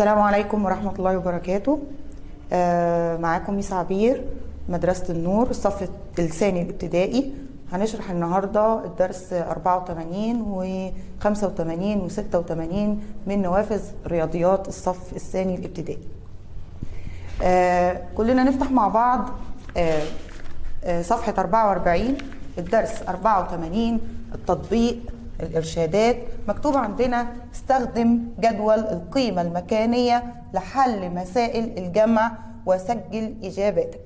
السلام عليكم ورحمة الله وبركاته. آه معاكم ميس عبير مدرسة النور الصف الثاني الابتدائي. هنشرح النهاردة الدرس 84 و 85 و 86 من نوافذ رياضيات الصف الثاني الابتدائي. آه كلنا نفتح مع بعض آه صفحة 44 الدرس 84 التطبيق الإرشادات مكتوب عندنا استخدم جدول القيمة المكانية لحل مسائل الجمع وسجل إجاباتك.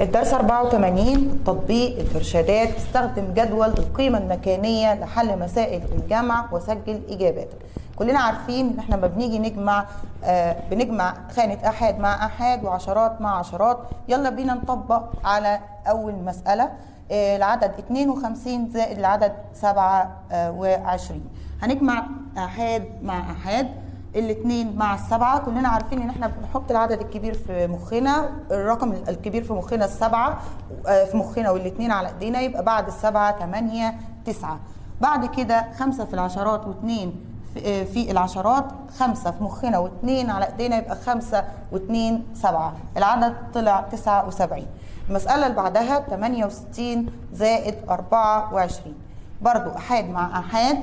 الدرس 84 تطبيق الإرشادات استخدم جدول القيمة المكانية لحل مسائل الجمع وسجل إجاباتك. كلنا عارفين إن إحنا لما بنيجي نجمع آه بنجمع خانة أحاد مع أحاد وعشرات مع عشرات يلا بينا نطبق على أول مسألة. آه العدد 52 زائد العدد 27 هنجمع أحاد مع أحاد الاثنين مع السبعة. كلنا عارفين إن إحنا بنحط العدد الكبير في مخنا الرقم الكبير في مخنا السبعة في مخنا والاثنين على إيدينا يبقى بعد السبعة 8 9 بعد كده خمسة في العشرات واثنين في, في العشرات خمسة في مخنا واثنين على إيدينا يبقى خمسة واثنين سبعة. العدد طلع 79 المسألة اللي بعدها 68 زائد 24 برضو أحاد مع أحاد.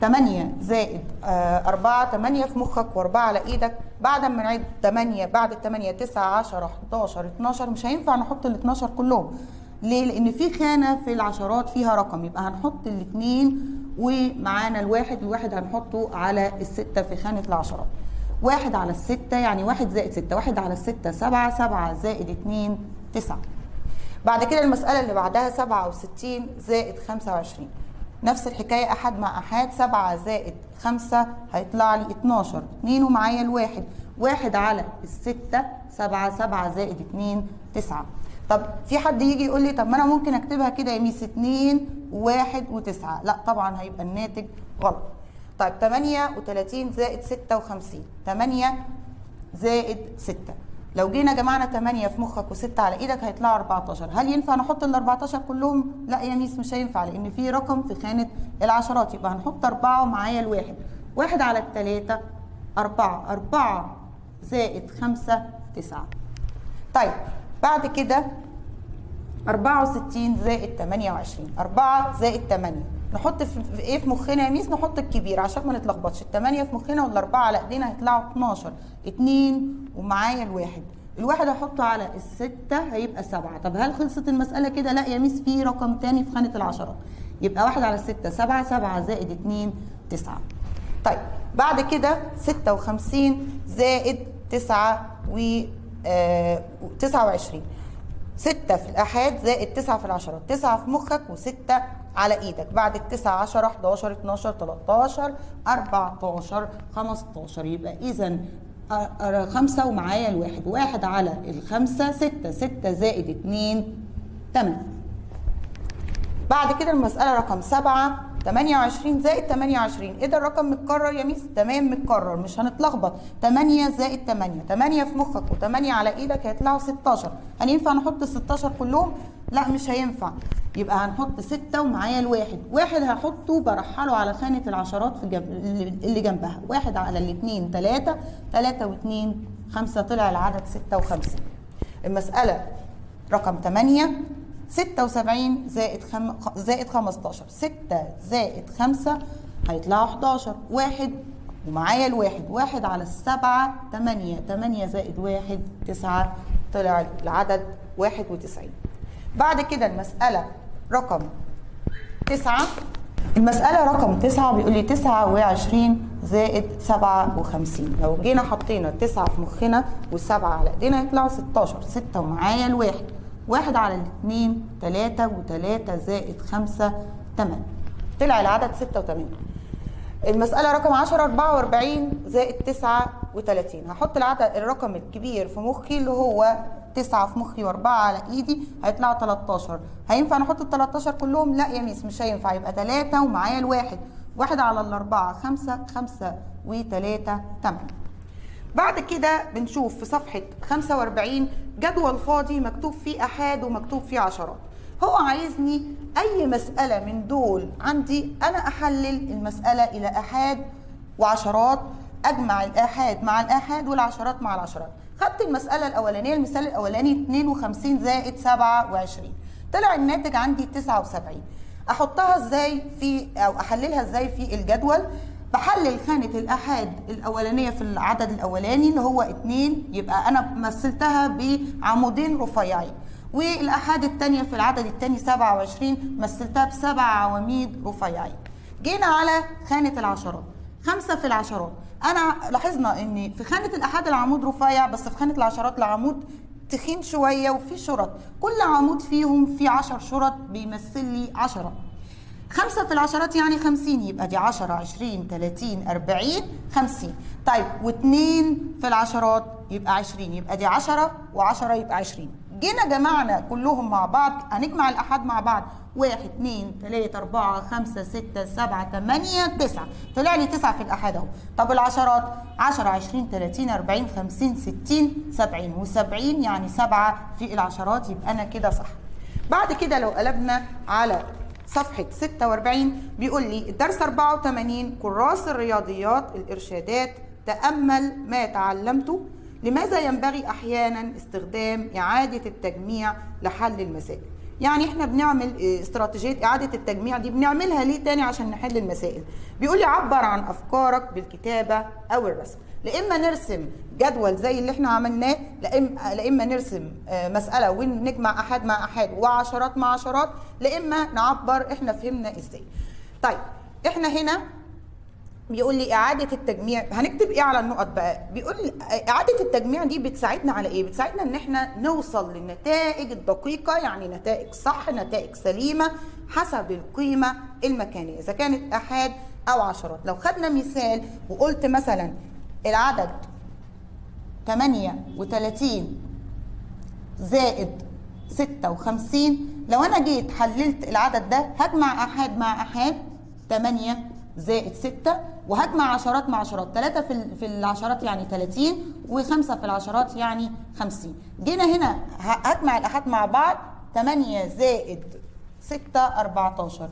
8 زائد 4 8 في مخك و4 على إيدك. بعد ما نعد 8 بعد ال 8 9 10 11 12 مش هينفع نحط ال 12 كلهم. ليه؟ لأن في خانة في العشرات فيها رقم. يبقى هنحط الاثنين ومعانا الواحد الواحد هنحطه على الستة في خانة العشرات واحد على الستة يعني واحد زائد ستة. واحد على الستة سبعة سبعة زائد اتنين تسعة. بعد كده المسألة اللي بعدها سبعة وستين زائد خمسة وعشرين. نفس الحكاية أحد مع أحد سبعة زائد خمسة هيطلع لي اتناشر. اتنين ومعايا الواحد. واحد على الستة سبعة سبعة زائد اتنين تسعة. طب في حد يجي يقول لي طب ما أنا ممكن أكتبها كده يا ميس اتنين وواحد وتسعة. لا طبعا هيبقى الناتج غلط. طيب 38 زائد 56 8 زائد 6 لو جينا جمعنا 8 في مخك و6 على إيدك هيطلعوا 14 هل ينفع نحط ال 14 كلهم؟ لا يا ميس مش هينفع لأن في رقم في خانة العشرات. يبقى هنحط 4 ومعايا الواحد. واحد على الثلاثة 4 4 زائد 5 9 طيب بعد كده 64 زائد 28 4 زائد 8 نحط في إيه؟ في مخنا يا ميس نحط الكبير عشان ما نتلخبطش. الثمانية في مخنا والأربعة على إيدينا هيطلعوا 12 2 ومعايا الواحد. الواحد هحطه على الستة هيبقى سبعة. طب هل خلصت المسألة كده؟ لا يا ميس في رقم تاني في خانة العشرات يبقى واحد على الستة سبعة سبعة زائد اتنين تسعة. طيب بعد كده ستة وخمسين زائد تسعة و تسعة وعشرين. ستة في الآحاد زائد تسعة في العشرات تسعة في مخك وستة على إيدك. بعد التسعة 10 11 12 13 14 15 يبقى اذا خمسة ومعايا الواحد. واحد على الخمسة ستة ستة زائد اتنين تمام بعد كده المسألة رقم سبعة. 28 زائد 28 إيه ده الرقم متكرر يا ميس؟ تمام متكرر مش هنتلخبط. 8 زائد 8 8 في مخك و8 على إيدك هيطلعوا 16 هنينفع نحط ال 16 كلهم؟ لا مش هينفع. يبقى هنحط 6 ومعايا الواحد. واحد هحطه برحله على خانة العشرات في جنب اللي جنبها. واحد على الاثنين 3 3 و2 5 طلع العدد 56 المسألة رقم 8 76 زائد خم... زائد 15 6 زائد 5 هيطلعوا 11 واحد ومعايا الواحد. واحد على السبعة 8 8 زائد واحد 9 طلع العدد 91 بعد كده المسألة رقم 9 المسألة رقم 9 بيقول لي 29 زائد 57 لو جينا حطينا 9 في مخنا والسبعة على إيدينا يطلعوا 16 6 ومعايا الواحد. واحد على الاثنين تلاتة وتلاتة زائد خمسة تمانية. طلع العدد ستة وتمانية المسألة رقم عشرة أربعة وأربعين زائد تسعة وتلاتين. هحط العدد الرقم الكبير في مخي اللي هو تسعة في مخي وأربعة على إيدي هيطلعوا 13 هينفع نحط ال 13 كلهم؟ لا يا ميس مش هينفع. يبقى تلاتة ومعايا الواحد. واحد على الأربعة خمسة خمسة وتلاتة تمانية. بعد كده بنشوف في صفحة 45 جدول فاضي مكتوب فيه أحاد ومكتوب فيه عشرات. هو عايزني أي مسألة من دول عندي أنا أحلل المسألة إلى أحاد وعشرات أجمع الاحاد مع الاحاد والعشرات مع العشرات. خدت المسألة الأولانية المثال الأولاني 52 زائد 27 طلع الناتج عندي 79 أحطها إزاي في أو أحللها إزاي في الجدول؟ بحلل خانة الأحاد الأولانية في العدد الأولاني اللي هو 2 يبقى أنا مثلتها بعمودين رفيعين والأحاد الثانية في العدد الثاني 27 مثلتها بسبع عواميد رفيعين جينا على خانة العشرات خمسة في العشرات أنا لاحظنا إن في خانة الأحاد العمود رفيع بس في خانة العشرات العمود تخين شوية وفي شرط. كل عمود فيهم فيه 10 شرط بيمثل لي 10 خمسة في العشرات يعني خمسين يبقى دي عشرة عشرين تلاتين أربعين خمسين. طيب واتنين في العشرات يبقى عشرين يبقى دي عشرة وعشرة يبقى عشرين. جينا جمعنا كلهم مع بعض هنجمع الأحد مع بعض. واحد اتنين تلاتة أربعة خمسة ستة سبعة تمانية تسعة. طلع لي تسعة في الأحد أهو. طب العشرات؟ عشرة عشرين تلاتين أربعين خمسين ستين سبعين. وسبعين يعني سبعة في العشرات يبقى أنا كده صح. بعد كده لو قلبنا على صفحة 46 بيقول لي الدرس 84 كراس الرياضيات الإرشادات تأمل ما تعلمته لماذا ينبغي أحيانا استخدام إعادة التجميع لحل المسائل؟ يعني إحنا بنعمل استراتيجية إعادة التجميع دي بنعملها ليه تاني عشان نحل المسائل؟ بيقول لي عبر عن أفكارك بالكتابة أو الرسم. لا إما نرسم جدول زي اللي إحنا عملناه لا إما نرسم مسألة ونجمع احاد مع احاد وعشرات مع عشرات لا إما نعبر إحنا فهمنا إزاي. طيب إحنا هنا بيقول لي إعادة التجميع هنكتب إيه على النقط بقى؟ بيقول إعادة التجميع دي بتساعدنا على إيه؟ بتساعدنا إن إحنا نوصل للنتائج الدقيقه يعني نتائج صح نتائج سليمة حسب القيمة المكانية إذا كانت احاد أو عشرات. لو خدنا مثال وقلت مثلا العدد 38 زائد 56 لو أنا جيت حللت العدد ده هجمع أحاد مع أحاد 8 زائد 6 وهجمع عشرات مع عشرات. 3 في في العشرات يعني 30 و5 في العشرات يعني 50 جينا هنا هجمع الأحاد مع بعض 8 زائد 6 14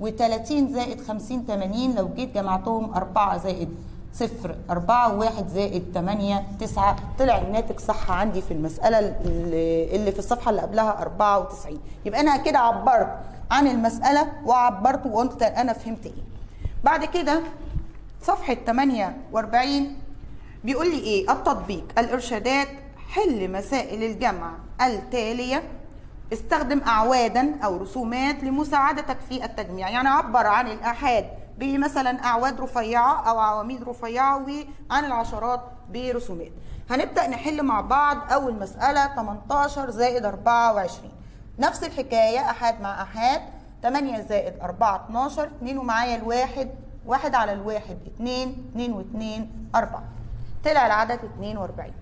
و30 زائد 50 80 لو جيت جمعتهم 4 زائد صفر أربعة وواحد زائد تمانية تسعة. طلع الناتج صح عندي في المسألة اللي في الصفحة اللي قبلها أربعة وتسعين. يبقى أنا كده عبرت عن المسألة وعبرت وقلت أنا فهمت إيه. بعد كده صفحة 48 بيقول لي إيه؟ التطبيق الإرشادات حل مسائل الجمع التالية استخدم أعوادا أو رسومات لمساعدتك في التجميع. يعني عبر عن الآحاد بمثلا أعواد رفيعة أو عواميد رفيعة وعن العشرات برسومات. هنبدأ نحل مع بعض أول مسألة 18 زائد 24 نفس الحكاية احاد مع احاد 8 زائد 4 12 2 ومعايا الواحد. واحد على الواحد 2 2 و2 4 طلع العدد 42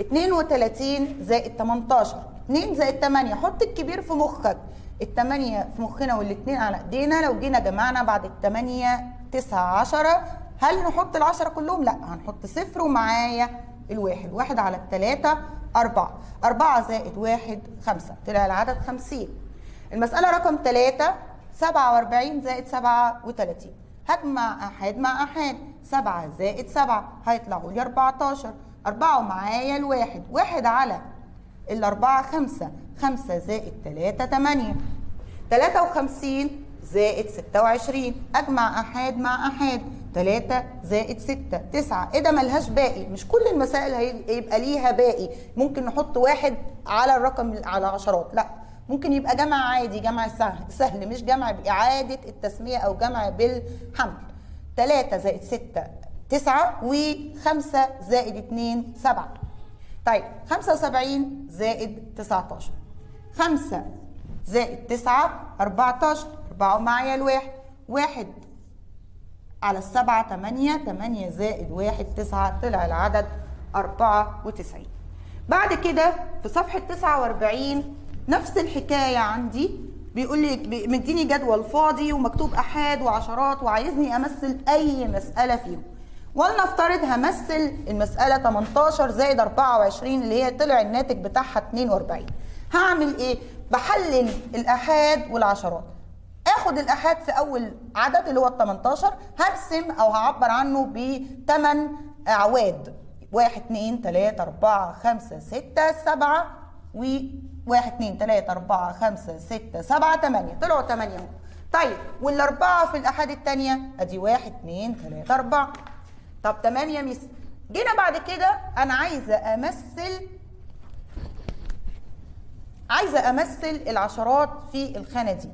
32 زائد 18 2 زائد 8 حط الكبير في مخك. الثمانية في مخنا والاثنين على ايدينا. لو جينا جمعنا بعد الثمانية تسعة عشرة هل نحط العشرة كلهم؟ لا هنحط صفر ومعايا الواحد. واحد على الثلاثة أربعة. أربعة زائد واحد خمسة. طلع العدد خمسين. المسألة رقم ثلاثة سبعة وأربعين زائد سبعة وثلاثين هجمع أحاد مع أحاد سبعة زائد سبعة هيطلعوا لي 14 أربعة ومعايا الواحد. واحد على الأربعة خمسة. خمسة زائد تلاتة تمانية. تلاتة وخمسين زائد ستة وعشرين. أجمع أحاد مع أحاد. تلاتة زائد ستة تسعة. إيه ده ملهاش باقي؟ مش كل المسائل هيبقى ليها باقي. ممكن نحط واحد على الرقم على عشرات. لا. ممكن يبقى جمع عادي جمع سهل, مش جمع بإعادة التسمية أو جمع بالحمل. تلاتة زائد ستة تسعة وخمسة زائد اتنين سبعة. طيب 75 زائد 19 5 زائد 9 14 4 معايا الواحد. واحد على السبعة 8 8 زائد 1 9 طلع العدد 94 بعد كده في صفحة 49 نفس الحكاية عندي بيقول لي مديني جدول فاضي ومكتوب أحاد وعشرات وعايزني أمثل أي مسألة فيهم. ولنفترض همثل المسألة 18 زائد 24 اللي هي طلع الناتج بتاعها 42 هعمل إيه؟ بحلل الآحاد والعشرات. آخد الآحاد في أول عدد اللي هو ال 18 هرسم أو هعبر عنه بثمان أعواد. واحد اتنين تلاتة أربعة خمسة ستة سبعة و واحد اتنين تلاتة أربعة خمسة ستة سبعة تمانية. طلعوا تمانية أهو. طيب والأربعة في الأحاد التانية؟ أدي واحد اتنين تلاتة أربعة. طب تمام يا ميس. جينا بعد كده أنا عايزة أمثل عايزة أمثل العشرات في الخانة دي.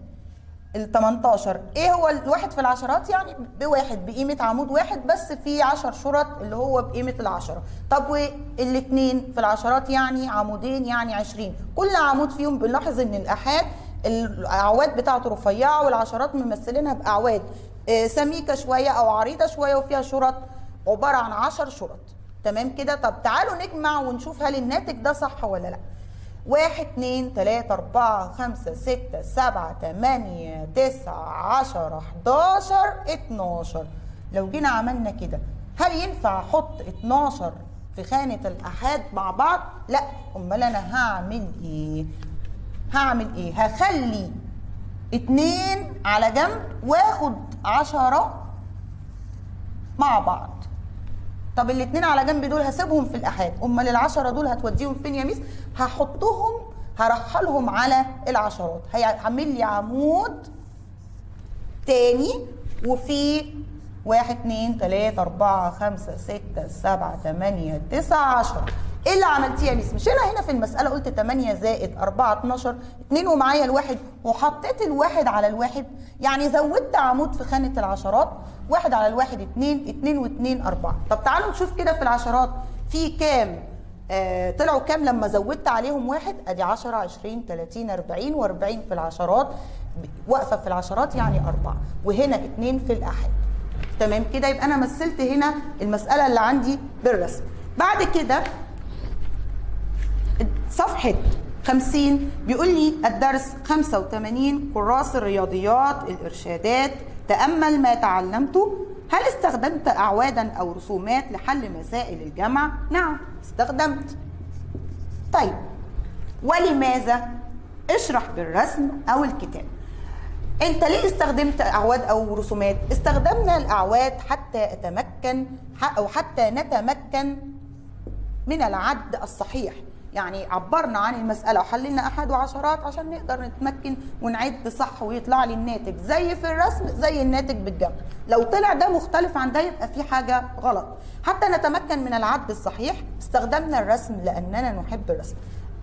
ال 18 إيه هو الواحد في العشرات؟ يعني بواحد بقيمة عمود واحد بس في 10 شرط اللي هو بقيمة العشرة. طب والاثنين في العشرات يعني عمودين يعني 20 كل عمود فيهم بنلاحظ إن الأحاد الأعواد بتاعته رفيعة والعشرات ممثلينها بأعواد. آه، سميكة شوية أو عريضة شوية وفيها شرط عبارة عن 10 شرط. تمام كده؟ طب تعالوا نجمع ونشوف هل الناتج ده صح ولا لأ. واحد اتنين تلاتة أربعة خمسة ستة سبعة تمانية تسعة عشرة حداشر اتناشر لو جينا عملنا كده هل ينفع أحط اتناشر في خانة الأحاد مع بعض؟ لا أمال أنا هعمل إيه؟ هعمل إيه؟ هخلي اتنين على جنب وآخد عشرة مع بعض طب الاثنين على جنب دول هسيبهم في الاحاد أمال العشرة دول هتوديهم فين يا ميس؟ هحطهم هرحلهم على العشرات. هيعمل لي عمود تاني وفي واحد اتنين تلاتة أربعة خمسة ستة سبعة تمانية تسعة عشرة. إيه اللي عملتيه يا ميس؟ مش أنا هنا في المسألة قلت 8 زائد 4 12 2 ومعايا الواحد وحطيت الواحد على الواحد. يعني زودت عمود في خانة العشرات واحد على الواحد 2 2 و2 4 طب تعالوا نشوف كده في العشرات في كام؟ آه طلعوا كام لما زودت عليهم واحد؟ ادي 10 20 30 40 و40 في العشرات. واقفة في العشرات يعني 4 وهنا 2 في الأحد. تمام كده؟ يبقى أنا مثلت هنا المسألة اللي عندي بالرسم. بعد كده صفحة 50 بيقول لي الدرس 85 كراس الرياضيات الإرشادات تأمل ما تعلمته هل استخدمت أعوادا أو رسومات لحل مسائل الجمع؟ نعم استخدمت طيب ولماذا؟ اشرح بالرسم أو الكتاب أنت ليه استخدمت أعواد أو رسومات استخدمنا الأعواد حتى أتمكن أو حتى نتمكن من العد الصحيح يعني عبرنا عن المسألة وحللنا أحد وعشرات عشان نقدر نتمكن ونعد صح ويطلع لي الناتج. زي في الرسم زي الناتج بالجمع. لو طلع ده مختلف عن ده يبقى في حاجة غلط. حتى نتمكن من العد الصحيح استخدمنا الرسم لأننا نحب الرسم.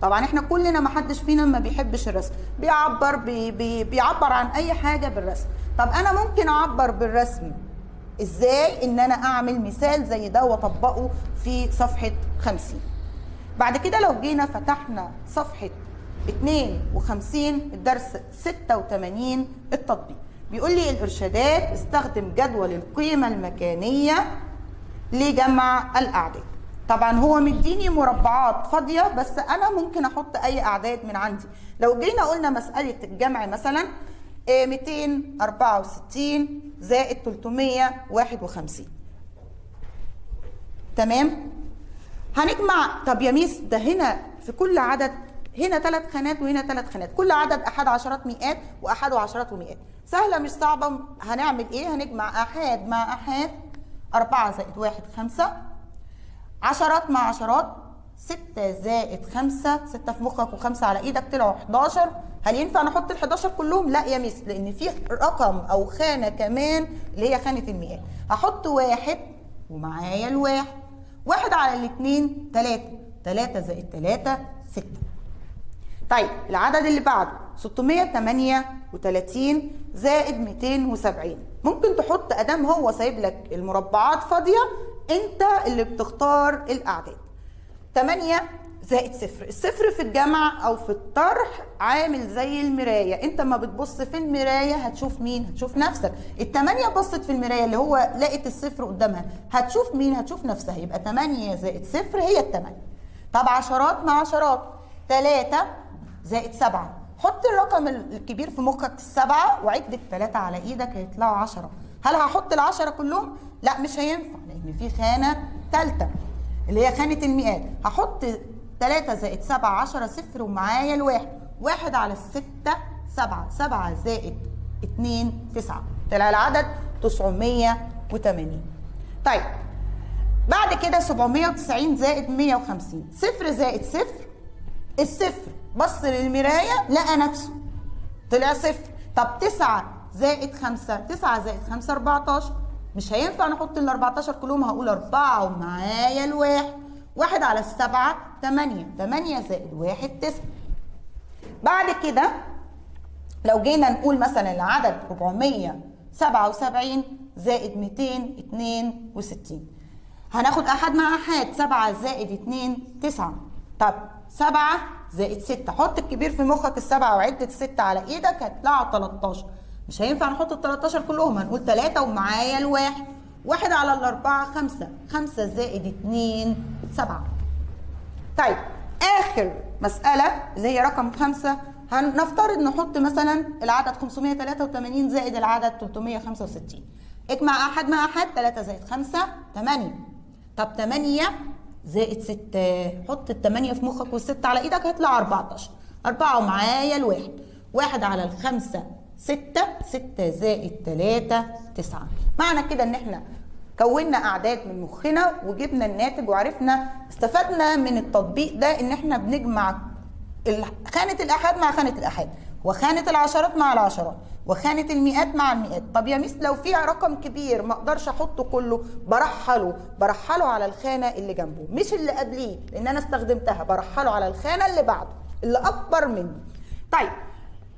طبعا إحنا كلنا ما حدش فينا ما بيحبش الرسم. بيعبر بي بي بيعبر عن أي حاجة بالرسم. طب أنا ممكن أعبر بالرسم إزاي إن أنا أعمل مثال زي ده وأطبقه في صفحة 50 بعد كده لو جينا فتحنا صفحة 52 الدرس 86 التطبيق. بيقول لي الإرشادات استخدم جدول القيمة المكانية لجمع الأعداد. طبعا هو مديني مربعات فاضية بس أنا ممكن أحط أي أعداد من عندي. لو جينا قلنا مسألة الجمع مثلا 264 زائد 351 تمام؟ هنجمع. طب يا ميس ده هنا في كل عدد هنا ثلاث خانات وهنا ثلاث خانات. كل عدد أحد عشرات مئات وأحد عشرات ومئات سهلة مش صعبة. هنعمل إيه؟ هنجمع احاد مع احاد 4 زائد 1 5 عشرات مع عشرات 6 زائد 5 6 في مخك و5 على إيدك طلعوا 11 هل ينفع نحط ال 11 كلهم؟ لا يا ميس لأن في رقم أو خانة كمان اللي هي خانة المئات. هحط واحد ومعايا الواحد. واحد على الاثنين 3 3 زائد 3 6 طيب العدد اللي بعده 638 زائد 270 ممكن تحط أدام هو سايب لك المربعات فاضية أنت اللي بتختار الأعداد. 8 زائد صفر. الصفر في الجمع أو في الطرح عامل زي المراية. أنت ما بتبص في المراية هتشوف مين؟ هتشوف نفسك. الثمانيه بصت في المراية اللي هو لقت الصفر قدامها. هتشوف مين؟ هتشوف نفسها. يبقى 8 زائد صفر هي الثمانيه طب عشرات مع عشرات؟ 3 زائد 7 حط الرقم الكبير في مخك السبعه وعد الثلاثه على إيدك هيطلعوا 10 هل هحط العشرة كلهم؟ لا مش هينفع لأن في خانة ثالثه اللي هي خانة المئات. هحط 3 زائد 7 10 صفر ومعايا الواحد. واحد على الستة 7 7 زائد 2 9 طلع العدد 980 طيب بعد كده 790 زائد 150 صفر زائد صفر الصفر. بص للمراية لقى نفسه. طلع صفر. طب 9 زائد 5 9 زائد 5 14 مش هينفع نحط ال 14 كلهم هقول 4 ومعايا الواحد. واحد على السبعة 8 8 زائد 1 9 بعد كده لو جينا نقول مثلا العدد 477 زائد 262 هناخد أحد مع أحد 7 زائد 2 9 طب 7 زائد 6 حط الكبير في مخك السبعة وعد الستة على إيدك هتطلعوا 13 مش هينفع نحط ال 13 كلهم هنقول 3 ومعايا الواحد. واحد على الأربعة خمسة. خمسة زائد اتنين سبعة. طيب آخر مسألة اللي هي رقم خمسة هنفترض نحط مثلا العدد 583 زائد العدد 365 اجمع أحد مع أحد 3 زائد 5 8 طب 8 زائد 6 حط الثمانية في مخك والستة على إيدك هيطلع 14 أربعة ومعايا الواحد. واحد على الخمسة ستة. ستة زائد تلاتة تسعة. معنى كده إن إحنا كونا أعداد من مخنا وجبنا الناتج وعرفنا استفدنا من التطبيق ده إن إحنا بنجمع خانة الاحاد مع خانة الاحاد وخانة العشرات مع العشرات وخانة المئات مع المئات. طب يا ميس لو في رقم كبير ما أقدرش أحطه كله برحله برحله على الخانة اللي جنبه. مش اللي قبليه لأن أنا استخدمتها برحله على الخانة اللي بعده اللي أكبر منه طيب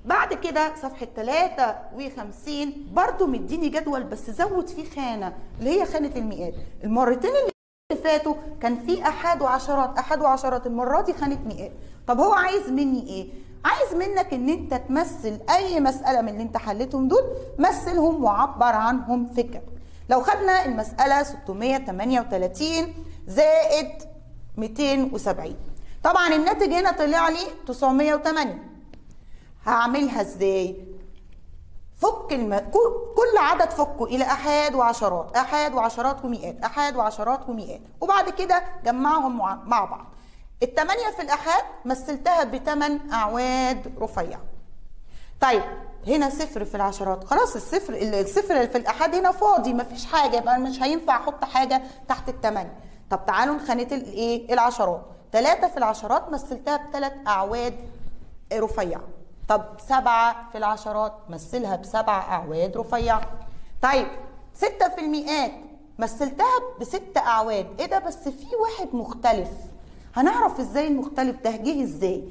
بعد كده صفحة 53 برضو مديني جدول بس زود فيه خانة اللي هي خانة المئات المرتين اللي فاتوا كان في أحد وعشرات أحد وعشرات المرة دي خانة مئات طب هو عايز مني إيه؟ عايز منك إن أنت تمثل أي مسألة من اللي أنت حلتهم دول مثلهم وعبر عنهم فكر. لو خدنا المسألة 638 زائد 270 طبعا الناتج هنا طلع لي 908 هعملها إزاي؟ فك الم... كل عدد فكه إلى أحاد وعشرات أحاد وعشرات ومئات أحاد وعشرات ومئات وبعد كده جمعهم مع بعض. الثمانية في الأحاد مثلتها بثمان أعواد رفيع. طيب هنا صفر في العشرات. خلاص الصفر الصفر في الأحاد هنا فاضي مفيش حاجة يبقى مش هينفع أحط حاجة تحت الثمانية طب تعالوا نخانة الإيه العشرات. ثلاثة في العشرات مثلتها بثلاث أعواد رفيع. طب سبعة في العشرات مثلها بسبع أعواد رفيع. طيب ستة في المئات مثلتها بست أعواد. إيه ده؟ بس في واحد مختلف. هنعرف إزاي المختلف ده؟ جه إزاي؟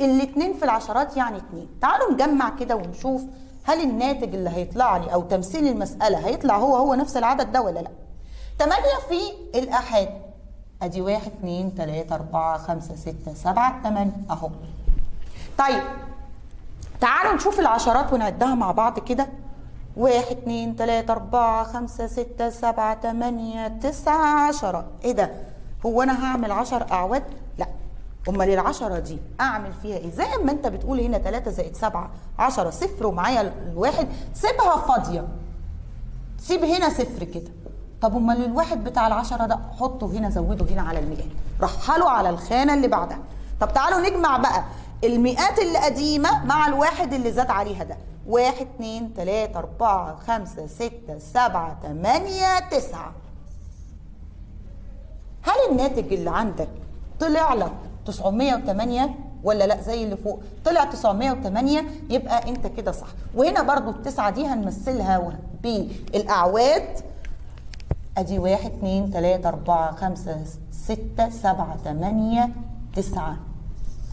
الاتنين في العشرات يعني اتنين. تعالوا نجمع كده ونشوف هل الناتج اللي هيطلع لي أو تمثيل المسألة هيطلع هو هو نفس العدد ده ولا لأ؟ تمانية في الأحاد. أدي واحد اتنين تلاتة أربعة خمسة ستة سبعة تمانية. أهو. طيب تعالوا نشوف العشرات ونعدها مع بعض كده. واحد اتنين تلاتة أربعة خمسة ستة سبعة تمانية تسعة عشرة. إيه ده؟ هو أنا هعمل عشر أعواد؟ لا. أمال العشرة دي أعمل فيها إيه؟ زي ما أنت بتقول هنا تلاتة زائد سبعة عشرة صفر ومعايا الواحد. سيبها فاضية. سيب هنا صفر كده. طب أمال الواحد بتاع العشرة ده حطه هنا زوده هنا على المئات رحله على الخانة اللي بعدها. طب تعالوا نجمع بقى. المئات اللي قديمة مع الواحد اللي زاد عليها ده. واحد اتنين تلاتة أربعة خمسة ستة سبعة تمانية تسعة. هل الناتج اللي عندك طلع لك 908 ولا لا؟ زي اللي فوق. طلع 908 يبقى انت كده صح. وهنا برضو التسعة دي هنمثلها بالأعواد. أدي واحد اتنين تلاتة أربعة خمسة ستة سبعة تمانية تسعة.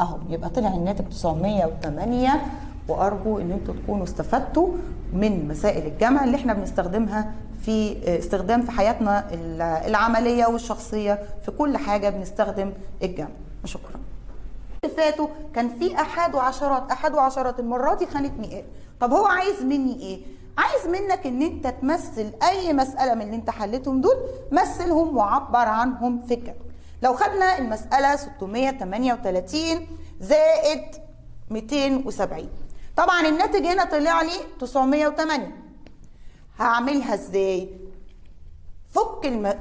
أهو يبقى طلع الناتج 908 وأرجو إن أنتوا تكونوا استفدتوا من مسائل الجمع اللي إحنا بنستخدمها في استخدام في حياتنا العملية والشخصية في كل حاجة بنستخدم الجمع شكرا. اللي فاتوا كان في احاد وعشرات احاد وعشرات المره دي خانه مئات طب هو عايز مني إيه؟ عايز منك إن أنت تمثل أي مسألة من اللي أنت حلتهم دول مثلهم وعبر عنهم فكر لو خدنا المسألة 638 زائد 270 طبعا الناتج هنا طلع لي 908 هعملها إزاي؟ فك الم...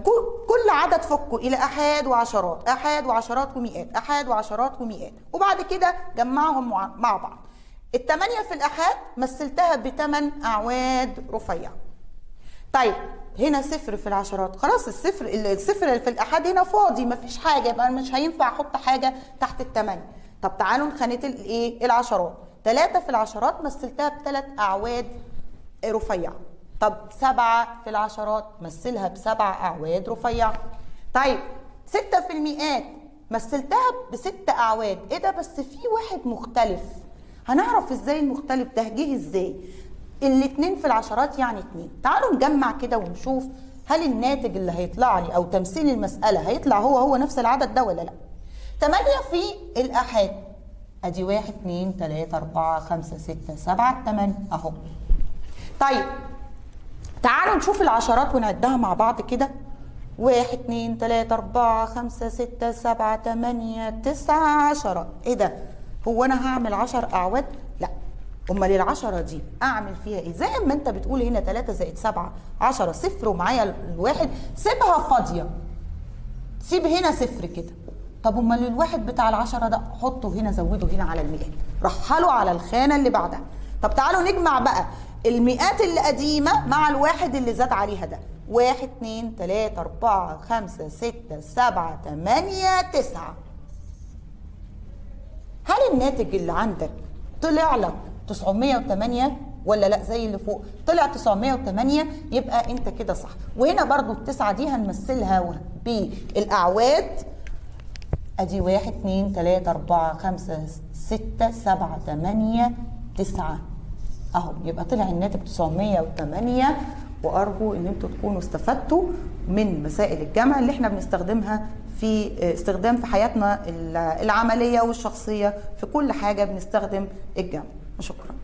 كل عدد فكه إلى احاد وعشرات احاد وعشرات ومئات احاد وعشرات ومئات وبعد كده جمعهم مع بعض. الثمانية في الأحاد مثلتها بثمان أعواد رفيع. طيب هنا صفر في العشرات. خلاص الصفر الصفر في الاحاد هنا فاضي مفيش حاجة يبقى مش هينفع أحط حاجة تحت الثمانيه طب تعالوا نخانه الايه العشرات. ثلاثة في العشرات مثلتها بثلاث أعواد رفيعه طب سبعة في العشرات مثلها بسبع أعواد رفيعه طيب ستة في المئات مثلتها بست أعواد. إيه ده؟ بس في واحد مختلف. هنعرف إزاي المختلف ده؟ جه إزاي؟ الاتنين في العشرات يعني اتنين. تعالوا نجمع كده ونشوف هل الناتج اللي هيطلع لي أو تمثيل المسألة هيطلع هو هو نفس العدد ده ولا لأ؟ تمانية في الآحاد. أدي واحد اتنين تلاتة أربعة خمسة ستة سبعة تمانية. أهو. طيب تعالوا نشوف العشرات ونعدها مع بعض كده. واحد اتنين تلاتة أربعة خمسة ستة سبعة تمانية تسعة عشرة. إيه ده؟ هو أنا هعمل عشر أعواد؟ لا أمال العشرة دي؟ أعمل فيها إيه؟ زي ما أنت بتقول هنا تلاتة زائد سبعة عشرة صفر ومعايا الواحد. سيبها فاضية. سيب هنا صفر كده. طب أمال الواحد بتاع العشرة ده؟ حطه هنا زوده هنا على المئات. رحله على الخانة اللي بعدها. طب تعالوا نجمع بقى المئات اللي قديمة مع الواحد اللي زاد عليها ده. واحد اتنين تلاتة أربعة خمسة ستة سبعة تمانية تسعة. هل الناتج اللي عندك طلع لك 908 ولا لا؟ زي اللي فوق. طلع 908 يبقى انت كده صح. وهنا برضو التسعة دي هنمثلها بالأعواد. أدي واحد اتنين تلاتة أربعة خمسة ستة سبعة تمانية تسعة. أهو يبقى طلع الناتج 908 وأرجو إن أنتوا تكونوا استفدتوا من مسائل الجمع اللي إحنا بنستخدمها في استخدام في حياتنا العملية والشخصية في كل حاجة بنستخدم الجمع شكرا